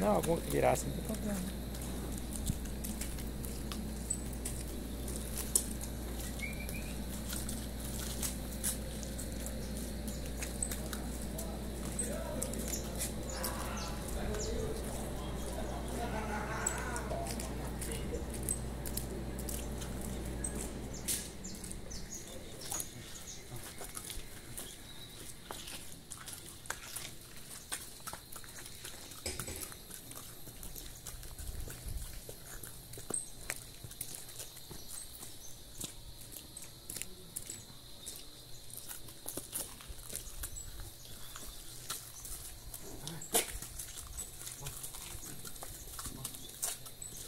Não, alguma que virasse, não tem problema.